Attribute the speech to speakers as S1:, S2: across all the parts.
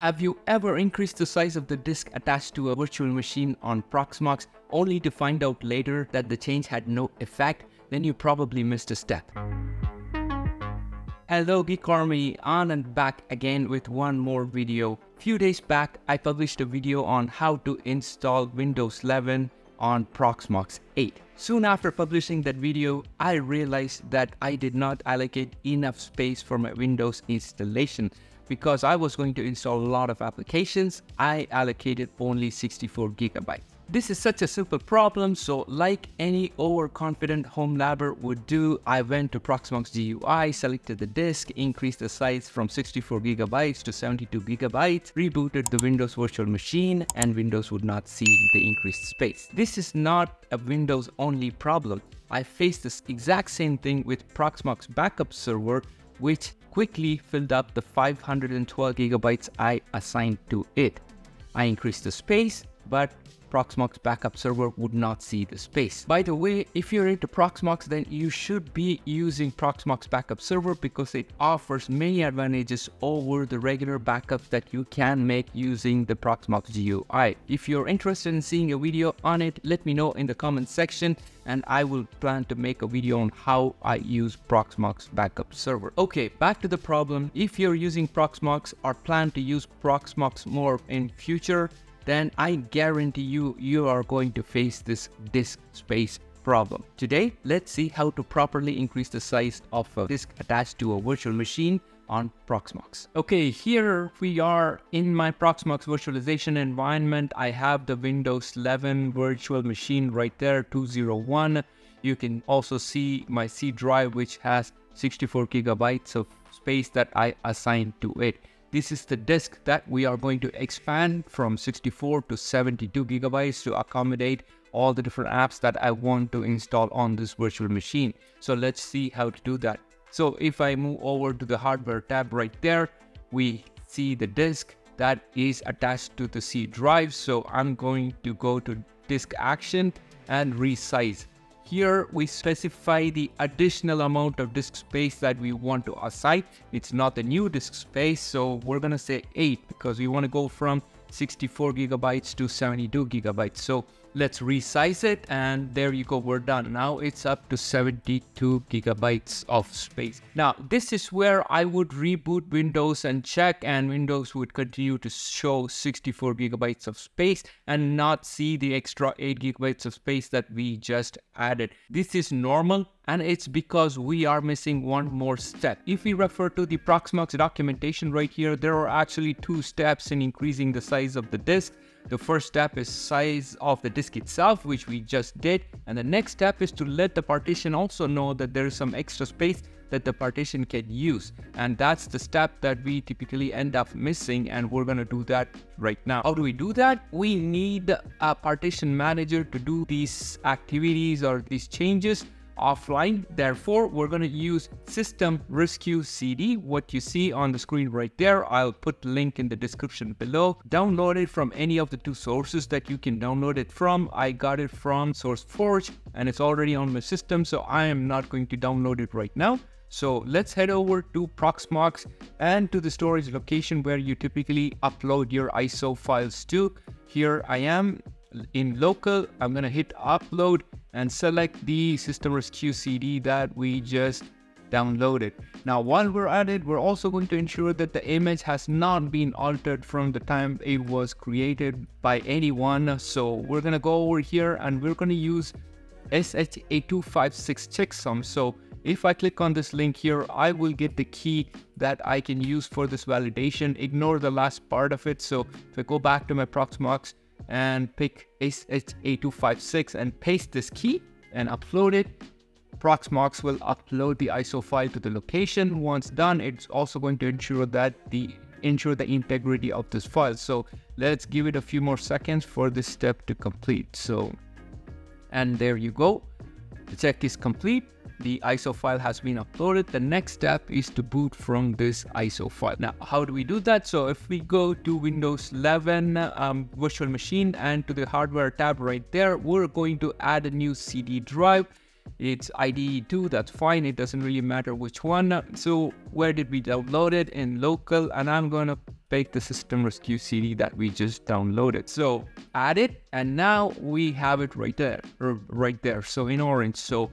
S1: Have you ever increased the size of the disk attached to a virtual machine on Proxmox only to find out later that the change had no effect? Then you probably missed a step. Hello Geek Army, Anand back again with one more video. Few days back, I published a video on how to install Windows 11 on Proxmox 8. Soon after publishing that video, I realized that I did not allocate enough space for my Windows installation because I was going to install a lot of applications, I allocated only 64 gigabytes. This is such a simple problem, so like any overconfident home labber would do, I went to Proxmox GUI, selected the disk, increased the size from 64 gigabytes to 72 gigabytes, rebooted the Windows virtual machine, and Windows would not see the increased space. This is not a Windows only problem. I faced this exact same thing with Proxmox backup server, which quickly filled up the 512 gigabytes I assigned to it. I increased the space, but Proxmox backup server would not see the space. By the way, if you're into Proxmox, then you should be using Proxmox backup server because it offers many advantages over the regular backups that you can make using the Proxmox GUI. If you're interested in seeing a video on it, let me know in the comment section and I will plan to make a video on how I use Proxmox backup server. Okay, back to the problem. If you're using Proxmox or plan to use Proxmox more in future, then I guarantee you, you are going to face this disk space problem. Today, let's see how to properly increase the size of a disk attached to a virtual machine on Proxmox. Okay, here we are in my Proxmox virtualization environment. I have the Windows 11 virtual machine right there, 201. You can also see my C drive, which has 64 gigabytes of space that I assigned to it. This is the disk that we are going to expand from 64 to 72 gigabytes to accommodate all the different apps that I want to install on this virtual machine. So let's see how to do that. So if I move over to the hardware tab right there, we see the disk that is attached to the C drive. So I'm going to go to disk action and resize. Here we specify the additional amount of disk space that we want to assign. It's not the new disk space, so we're gonna say 8 because we want to go from 64 gigabytes to 72 gigabytes. So let's resize it and there you go we're done now it's up to 72 gigabytes of space now this is where i would reboot windows and check and windows would continue to show 64 gigabytes of space and not see the extra 8 gigabytes of space that we just added this is normal and it's because we are missing one more step. If we refer to the Proxmox documentation right here, there are actually two steps in increasing the size of the disk. The first step is size of the disk itself, which we just did. And the next step is to let the partition also know that there is some extra space that the partition can use. And that's the step that we typically end up missing. And we're going to do that right now. How do we do that? We need a partition manager to do these activities or these changes offline. Therefore, we're going to use system rescue cd, what you see on the screen right there. I'll put link in the description below. Download it from any of the two sources that you can download it from. I got it from SourceForge and it's already on my system, so I am not going to download it right now. So let's head over to Proxmox and to the storage location where you typically upload your ISO files to. Here I am in local, I'm gonna hit upload and select the system rescue CD that we just downloaded. Now while we're at it, we're also going to ensure that the image has not been altered from the time it was created by anyone. So we're gonna go over here and we're gonna use SHA256 checksum. So if I click on this link here, I will get the key that I can use for this validation. Ignore the last part of it. So if I go back to my Proxmox, and pick SHA256 and paste this key and upload it. Proxmox will upload the ISO file to the location. Once done, it's also going to ensure that the ensure the integrity of this file. So let's give it a few more seconds for this step to complete. So, and there you go. The check is complete the ISO file has been uploaded. The next step is to boot from this ISO file. Now, how do we do that? So if we go to Windows 11 um, virtual machine and to the hardware tab right there, we're going to add a new CD drive it's IDE 2, that's fine. It doesn't really matter which one. So where did we download it? In local, and I'm going to pick the system rescue CD that we just downloaded. So add it, and now we have it right there, right there. So in orange. So,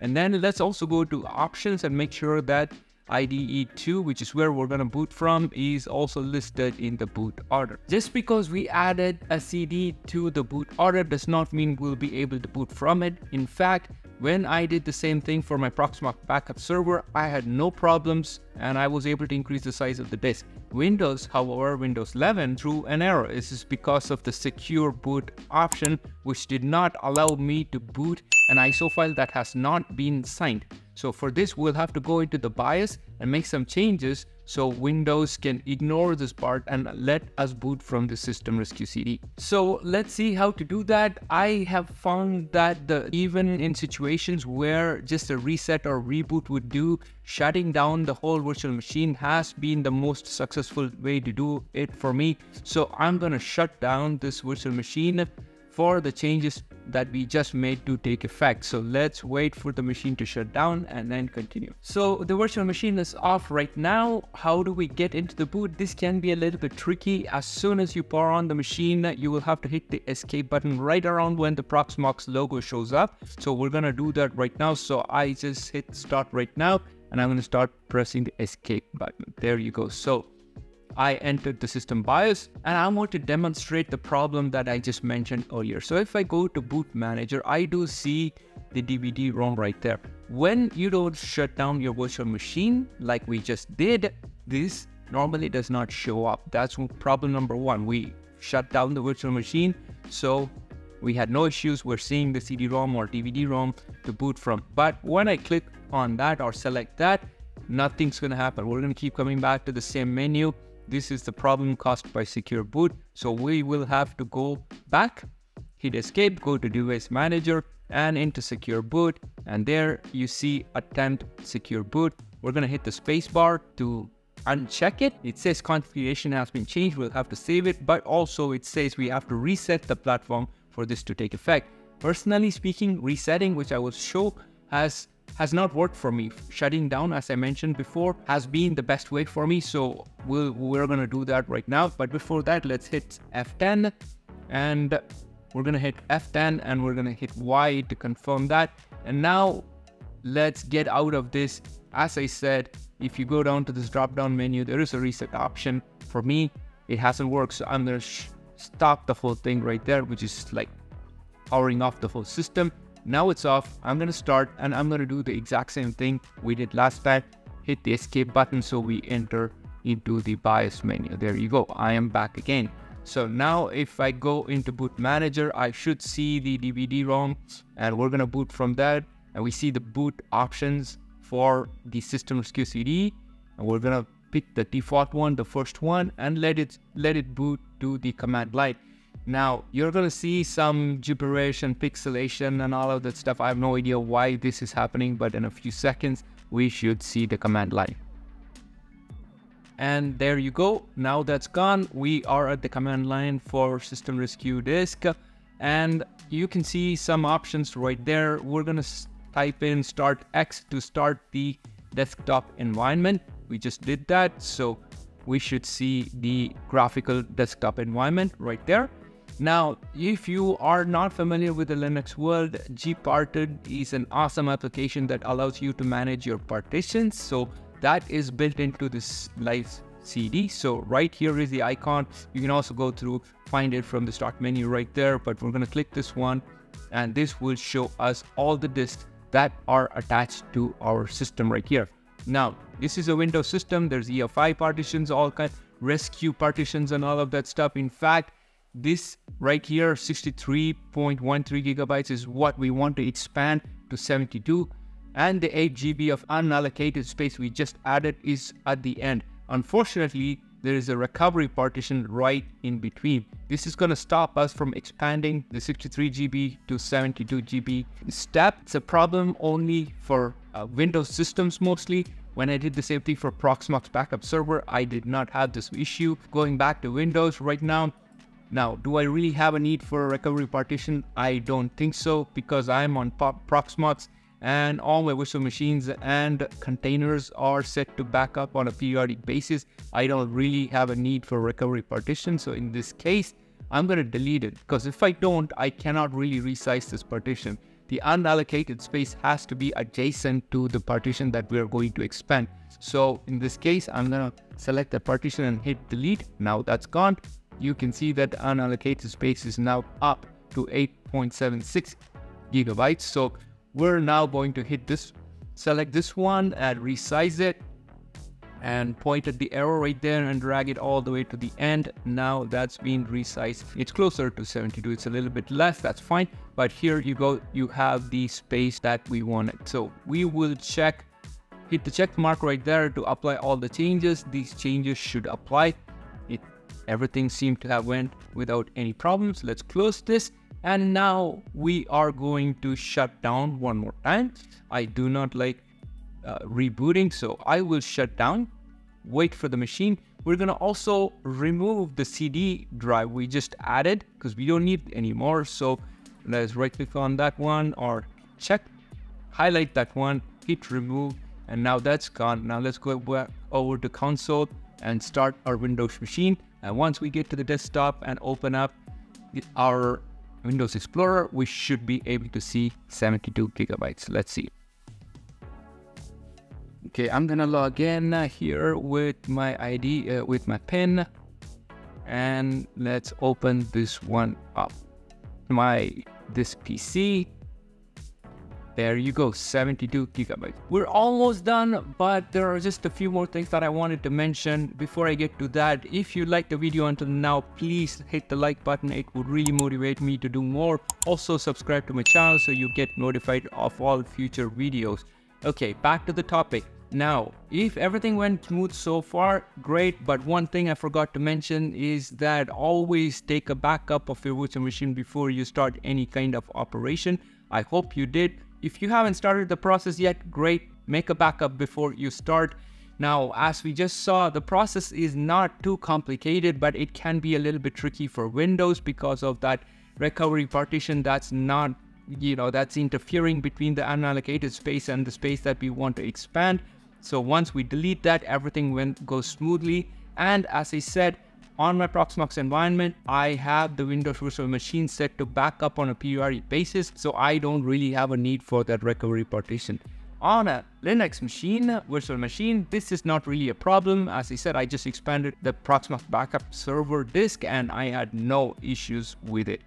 S1: and then let's also go to options and make sure that IDE2, which is where we're going to boot from, is also listed in the boot order. Just because we added a CD to the boot order does not mean we'll be able to boot from it. In fact, when I did the same thing for my Proxmox backup server, I had no problems and I was able to increase the size of the disk. Windows, however, Windows 11 threw an error. This is because of the secure boot option, which did not allow me to boot an ISO file that has not been signed. So for this, we'll have to go into the BIOS and make some changes so Windows can ignore this part and let us boot from the system rescue CD. So let's see how to do that. I have found that the even in situations where just a reset or reboot would do, shutting down the whole virtual machine has been the most successful way to do it for me. So I'm gonna shut down this virtual machine for the changes that we just made to take effect. So let's wait for the machine to shut down and then continue. So the virtual machine is off right now. How do we get into the boot? This can be a little bit tricky. As soon as you power on the machine, you will have to hit the escape button right around when the Proxmox logo shows up. So we're gonna do that right now. So I just hit start right now and I'm gonna start pressing the escape button. There you go. So I entered the system BIOS and I want to demonstrate the problem that I just mentioned earlier. So if I go to boot manager, I do see the DVD ROM right there. When you don't shut down your virtual machine like we just did, this normally does not show up. That's problem number one. We shut down the virtual machine. So we had no issues. We're seeing the CD-ROM or DVD-ROM to boot from. But when I click on that or select that, nothing's gonna happen. We're gonna keep coming back to the same menu this is the problem caused by secure boot. So we will have to go back, hit escape, go to device manager and into secure boot. And there you see attempt secure boot. We're going to hit the spacebar to uncheck it. It says configuration has been changed. We'll have to save it, but also it says we have to reset the platform for this to take effect. Personally speaking, resetting, which I will show, has has not worked for me. Shutting down, as I mentioned before, has been the best way for me. So we we are going to do that right now. But before that, let's hit F10 and we're going to hit F10 and we're going to hit Y to confirm that. And now let's get out of this. As I said, if you go down to this drop down menu, there is a reset option. For me, it hasn't worked. So I'm going to stop the whole thing right there, which is like powering off the whole system. Now it's off. I'm going to start and I'm going to do the exact same thing we did last time. Hit the escape button so we enter into the BIOS menu. There you go. I am back again. So now if I go into boot manager, I should see the DVD ROM and we're going to boot from that. And we see the boot options for the system rescue CD. And we're going to pick the default one, the first one, and let it let it boot to the command line. Now, you're going to see some gibberish and pixelation and all of that stuff. I have no idea why this is happening, but in a few seconds, we should see the command line. And there you go. Now that's gone. We are at the command line for system rescue disk. And you can see some options right there. We're going to type in start X to start the desktop environment. We just did that. So we should see the graphical desktop environment right there. Now, if you are not familiar with the Linux world, gparted is an awesome application that allows you to manage your partitions. So that is built into this live CD. So right here is the icon. You can also go through, find it from the start menu right there, but we're gonna click this one and this will show us all the disks that are attached to our system right here. Now, this is a Windows system. There's EFI partitions, all kind rescue partitions and all of that stuff. In fact, this right here, 63.13 gigabytes is what we want to expand to 72 and the 8 GB of unallocated space we just added is at the end. Unfortunately, there is a recovery partition right in between. This is going to stop us from expanding the 63 GB to 72 GB step. It's a problem only for uh, Windows systems mostly. When I did the same thing for Proxmox backup server, I did not have this issue. Going back to Windows right now, now, do I really have a need for a recovery partition? I don't think so because I'm on Proxmox and all my virtual machines and containers are set to back up on a periodic basis. I don't really have a need for recovery partition. So in this case, I'm going to delete it because if I don't, I cannot really resize this partition. The unallocated space has to be adjacent to the partition that we're going to expand. So in this case, I'm going to select the partition and hit delete. Now that's gone. You can see that unallocated space is now up to 8.76 gigabytes. So we're now going to hit this, select this one and resize it and point at the arrow right there and drag it all the way to the end. Now that's been resized. It's closer to 72. It's a little bit less. That's fine. But here you go. You have the space that we wanted. So we will check, hit the check mark right there to apply all the changes. These changes should apply. Everything seemed to have went without any problems. Let's close this and now we are going to shut down one more time. I do not like uh, rebooting, so I will shut down, wait for the machine. We're gonna also remove the CD drive we just added because we don't need anymore. So let's right click on that one or check, highlight that one, hit remove, and now that's gone. Now let's go back over to console and start our Windows machine. And once we get to the desktop and open up our Windows Explorer, we should be able to see 72 gigabytes. Let's see. Okay, I'm gonna log in here with my ID, uh, with my PIN, and let's open this one up. My this PC there you go, 72 gigabytes. We're almost done, but there are just a few more things that I wanted to mention. Before I get to that, if you liked the video until now, please hit the like button. It would really motivate me to do more. Also subscribe to my channel so you get notified of all future videos. Okay, back to the topic. Now, if everything went smooth so far, great, but one thing I forgot to mention is that always take a backup of your virtual machine before you start any kind of operation. I hope you did. If you haven't started the process yet, great, make a backup before you start. Now, as we just saw, the process is not too complicated, but it can be a little bit tricky for Windows because of that recovery partition that's not, you know, that's interfering between the unallocated space and the space that we want to expand. So once we delete that, everything went, goes smoothly. And as I said, on my Proxmox environment, I have the Windows Virtual Machine set to back up on a periodic basis, so I don't really have a need for that recovery partition. On a Linux machine, virtual machine, this is not really a problem. As I said, I just expanded the Proxmox backup server disk and I had no issues with it.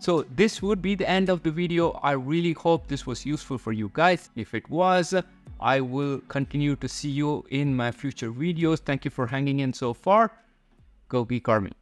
S1: So this would be the end of the video. I really hope this was useful for you guys. If it was, I will continue to see you in my future videos. Thank you for hanging in so far. Go Geek Army.